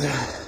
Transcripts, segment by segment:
Yeah.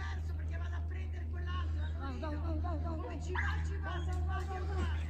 perso perché vado a prendere quell'altro. Allora, come ci va, ci va, se va, che va.